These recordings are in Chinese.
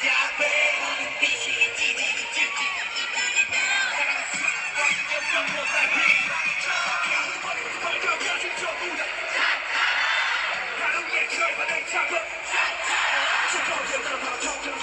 加倍力气一点点接近你的距离 don't worry 我的心我的钢珠在陪你膨胀 oh my god 我的口袋就快要掏空真的太酷了 shut 下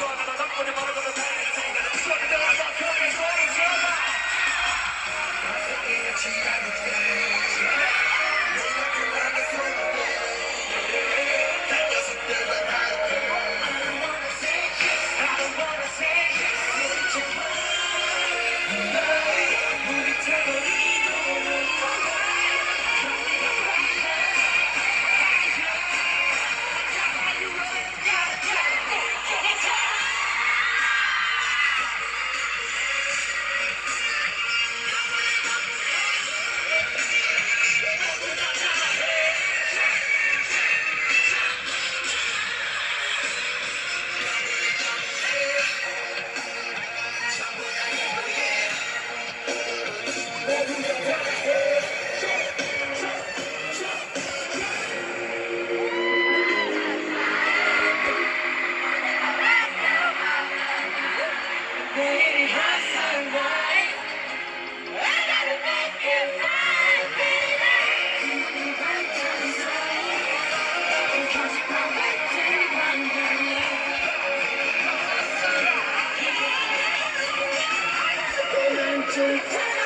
Thank you.